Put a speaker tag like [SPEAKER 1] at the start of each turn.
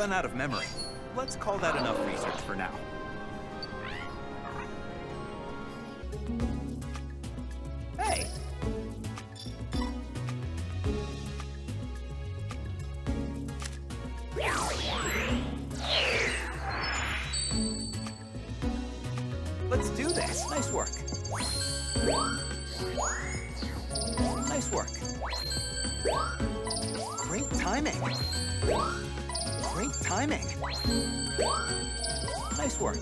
[SPEAKER 1] Run out of memory. Let's call that enough research for now. Hey! Let's do this. Nice work. Nice work. Great timing. Great timing! Nice work!